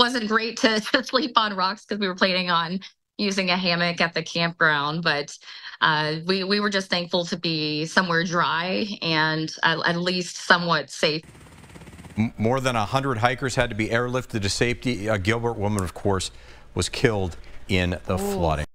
wasn't great to, to sleep on rocks because we were planning on using a hammock at the campground, but uh, we we were just thankful to be somewhere dry and at, at least somewhat safe. More than 100 hikers had to be airlifted to safety. A Gilbert woman, of course, was killed in the Ooh. flooding.